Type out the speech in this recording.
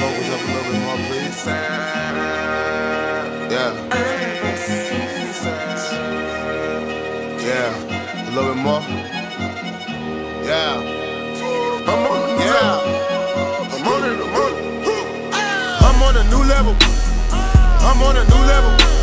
vocals up a little bit more, please. Yeah. Yeah. A little bit more. Yeah. I'm on the new yeah. level. I'm on it, I'm on it. I'm on a new level. I'm on a new level.